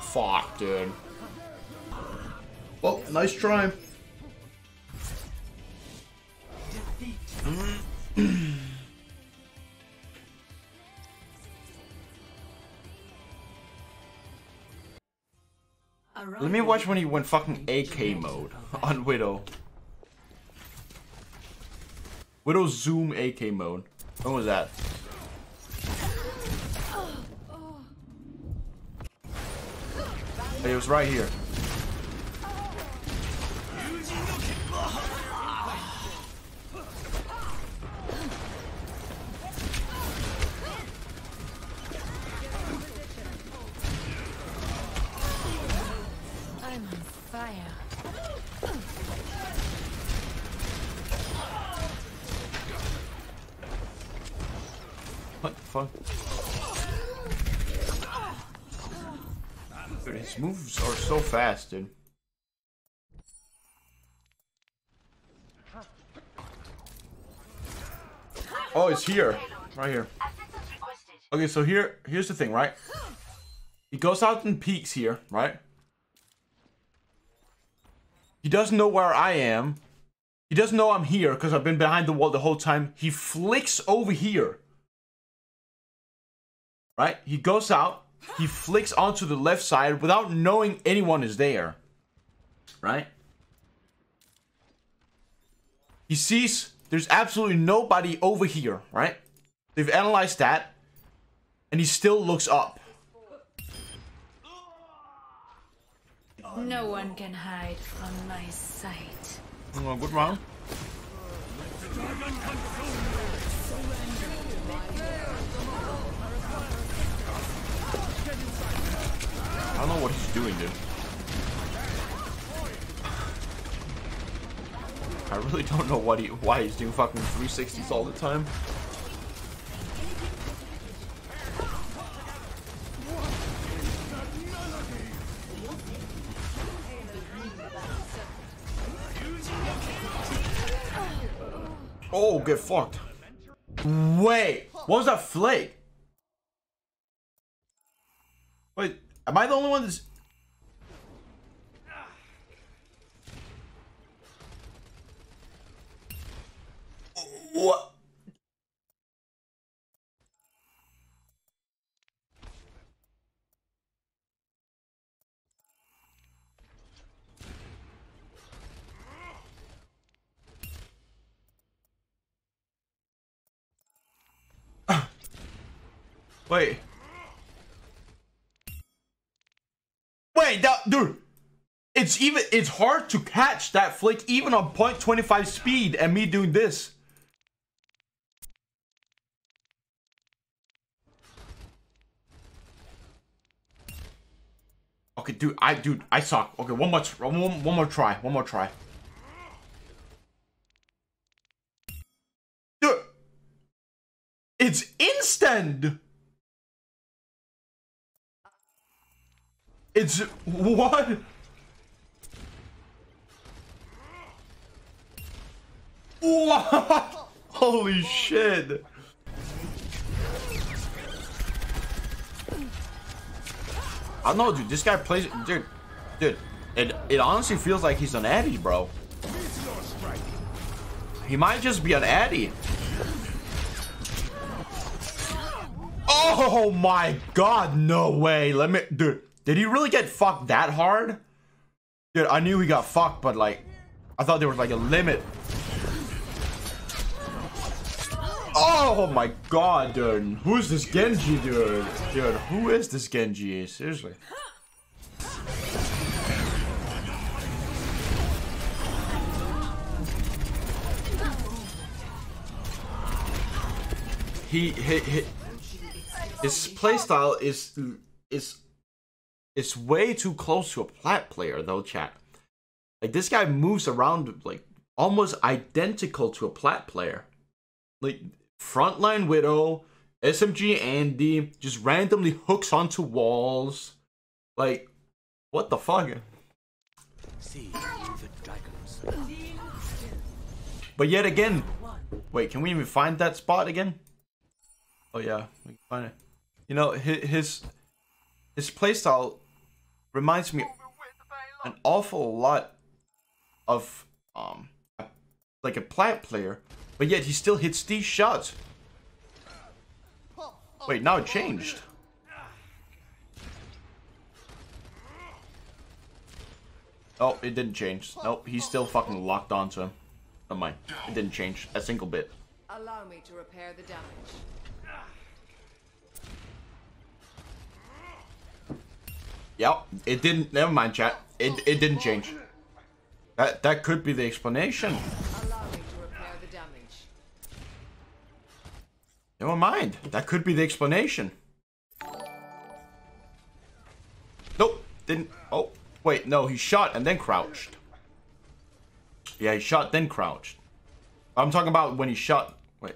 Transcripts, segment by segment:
Fuck, dude. Well, nice try. Let me watch when he went fucking AK mode on Widow. Widow Zoom AK mode. When was that? It was right here. I'm on fire. What the fuck? His moves are so fast, dude. Oh, it's here. Right here. Okay, so here, here's the thing, right? He goes out and peeks here, right? He doesn't know where I am. He doesn't know I'm here because I've been behind the wall the whole time. He flicks over here. Right? He goes out. He flicks onto the left side without knowing anyone is there. Right? He sees there's absolutely nobody over here, right? They've analyzed that. And he still looks up. No one can hide from my sight. Oh, good round. I don't know what he's doing, dude. I really don't know what he why he's doing fucking 360s all the time. Oh, get fucked. Wait, what was that flake? Wait, am I the only one that's... What? Wait. Wait, that dude. It's even it's hard to catch that flick even on 0.25 speed and me doing this. Okay, dude, I dude, I suck. Okay, one more one, one more try. One more try. Dude. It's instant. It's what? What? Holy shit. I don't know, dude. This guy plays, dude. Dude, it it honestly feels like he's an Addy, bro. He might just be an Addy. Oh my god, no way. Let me, dude. Did he really get fucked that hard? Dude, I knew he got fucked, but like, I thought there was like a limit. Oh my god, dude. Who's this Genji, dude? Dude, who is this Genji? Seriously. He, he, he his playstyle is is is way too close to a plat player though, chat. Like this guy moves around like almost identical to a plat player. Like frontline widow, SMG Andy just randomly hooks onto walls. Like what the fuck? See the dragons. But yet again, wait, can we even find that spot again? Oh yeah, we can find it. You know, his, his playstyle reminds me an awful lot of um like a plat player, but yet he still hits these shots. Wait, now it changed. Oh, it didn't change. Nope, he's still fucking locked onto him. Never mind. It didn't change a single bit. Allow me to repair the damage. Yep, it didn't. Never mind, chat. It it didn't change. That that could be the explanation. Allow me to repair the damage. Never mind. That could be the explanation. Nope, didn't. Oh, wait, no, he shot and then crouched. Yeah, he shot then crouched. I'm talking about when he shot. Wait.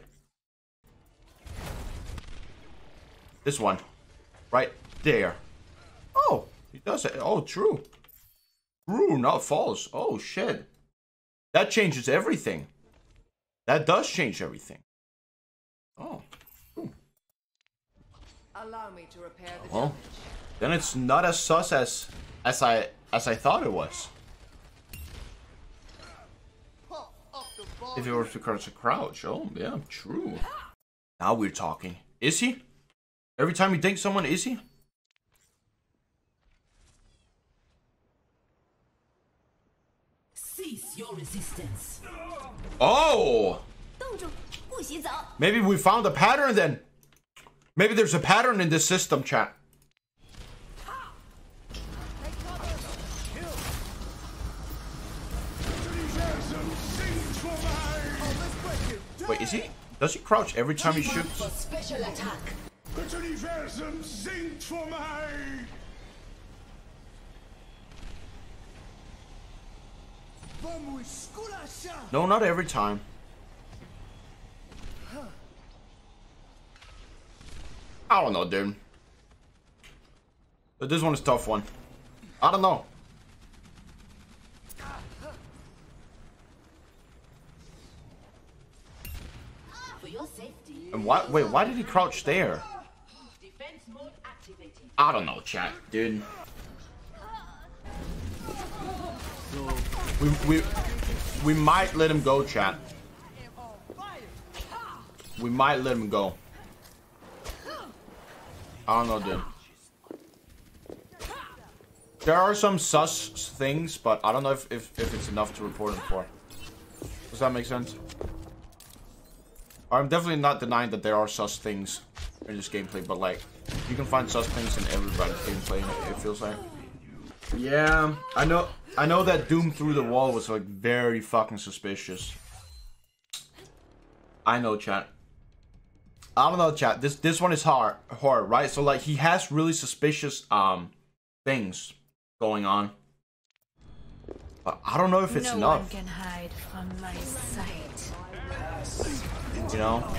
This one. Right there. Oh, he does it. Oh, true. True, not false. Oh, shit. That changes everything. That does change everything. Oh. Hmm. Allow me to repair the Well, damage. then it's not as sus as as I as I thought it was. If it were to crouch a crouch, oh yeah, true. Now we're talking. Is he? Every time you think someone, is he? Oh! Maybe we found a pattern then. Maybe there's a pattern in this system, chat. Wait, is he? Does he crouch every time he shoots? No, not every time. I don't know, dude. But this one is a tough one. I don't know. For your safety. And why? Wait, why did he crouch there? Defense mode activated. I don't know, chat, dude. We we we might let him go, chat. We might let him go. I don't know, dude. There are some sus things, but I don't know if, if, if it's enough to report him for. Does that make sense? I'm definitely not denying that there are sus things in this gameplay, but like, you can find sus things in everybody's gameplay, it, it feels like. Yeah, I know. I know that Doom through the wall was like very fucking suspicious. I know, chat. I don't know, chat. This this one is hard, hard, right? So like he has really suspicious um things going on, but I don't know if it's no enough. can hide from my sight. You know.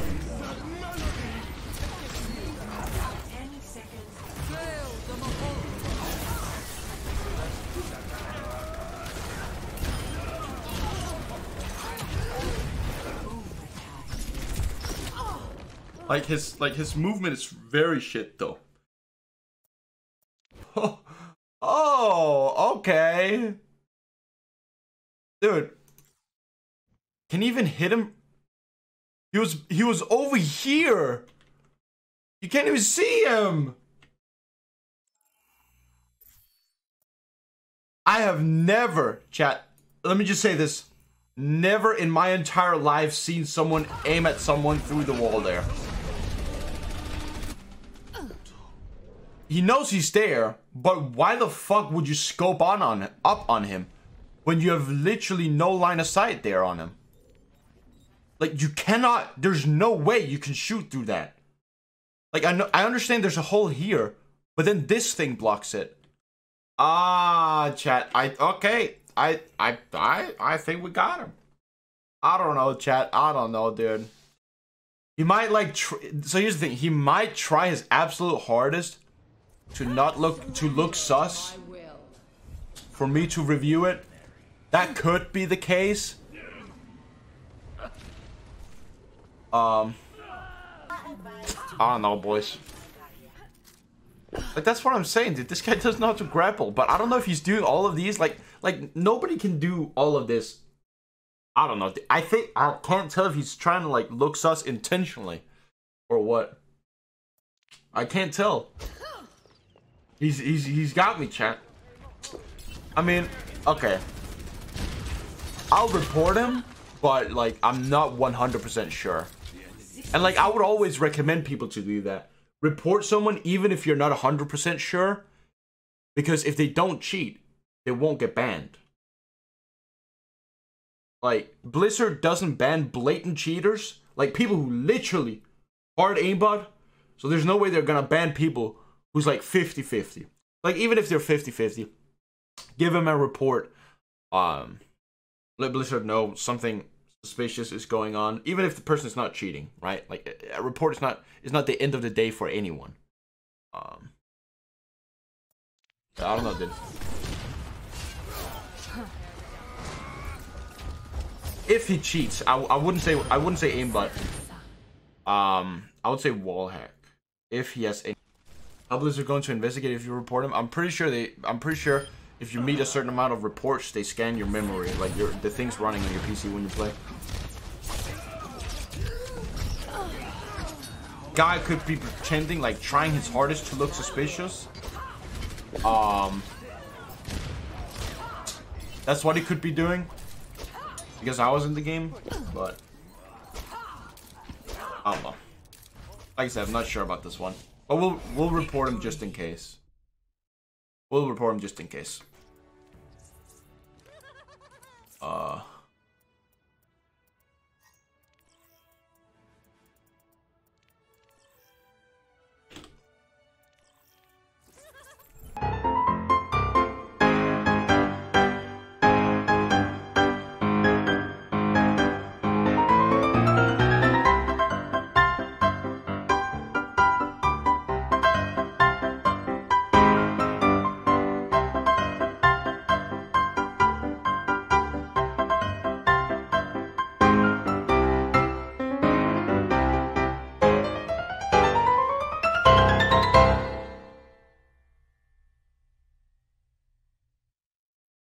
Like his like his movement is very shit though. Oh, okay. Dude. Can you even hit him? He was he was over here. You can't even see him. I have never, chat. Let me just say this. Never in my entire life seen someone aim at someone through the wall there. He knows he's there, but why the fuck would you scope on on up on him when you have literally no line of sight there on him? Like you cannot. There's no way you can shoot through that. Like I know, I understand there's a hole here, but then this thing blocks it. Ah, chat. I okay. I I I I think we got him. I don't know, chat. I don't know, dude. He might like. So here's the thing. He might try his absolute hardest to not look to look sus for me to review it. That could be the case. Um, I don't know, boys. Like that's what I'm saying, dude. This guy doesn't know how to grapple, but I don't know if he's doing all of these. Like, like nobody can do all of this. I don't know. I think I can't tell if he's trying to like look sus intentionally, or what. I can't tell. He's he's he's got me, chat. I mean, okay. I'll report him, but like I'm not 100% sure. And like I would always recommend people to do that. Report someone even if you're not 100% sure because if they don't cheat, they won't get banned. Like Blizzard doesn't ban blatant cheaters, like people who literally hard aimbot. So there's no way they're going to ban people who's like 50-50. Like even if they're 50-50, give them a report um let Blizzard know something suspicious is going on, even if the person is not cheating, right? Like a report is not is not the end of the day for anyone. Um, I don't know, dude. If he cheats, I, I wouldn't say I wouldn't say aimbot. Um, I would say wall hack. If he has, how Blizzard going to investigate if you report him? I'm pretty sure they. I'm pretty sure if you meet a certain amount of reports, they scan your memory, like your the things running on your PC when you play. Guy could be pretending, like trying his hardest to look suspicious. Um, that's what he could be doing. Because I was in the game, but I don't know. Like I said, I'm not sure about this one, but we'll we'll report him just in case. We'll report him just in case. Uh.